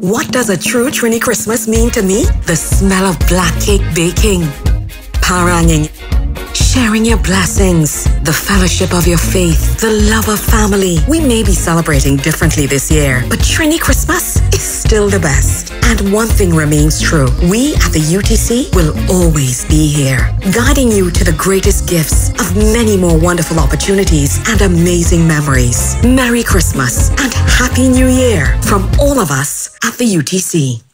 What does a true Trini Christmas mean to me? The smell of black cake baking, paranging, sharing your blessings, the fellowship of your faith, the love of family. We may be celebrating differently this year, but Trini Christmas is still the best. And one thing remains true. We at the UTC will always be here, guiding you to the greatest gifts of many more wonderful opportunities and amazing memories. Merry Christmas and Happy New Year from all of us at the UTC.